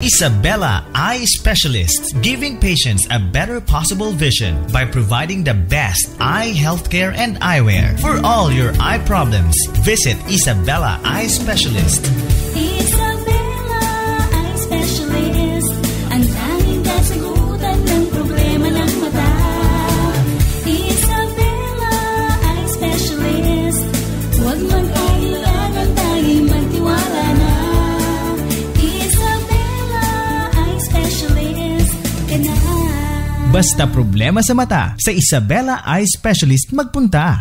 Isabella Eye Specialists, giving patients a better possible vision by providing the best eye healthcare and eyewear for all your eye problems. Visit Isabella Eye Specialist. Isabella Eye Specialist Ang tanging kasagutan ng problema ng mata Isabella Eye Specialist Huwag mag-alilangan Basta problema sa mata, sa Isabella Eye Specialist magpunta.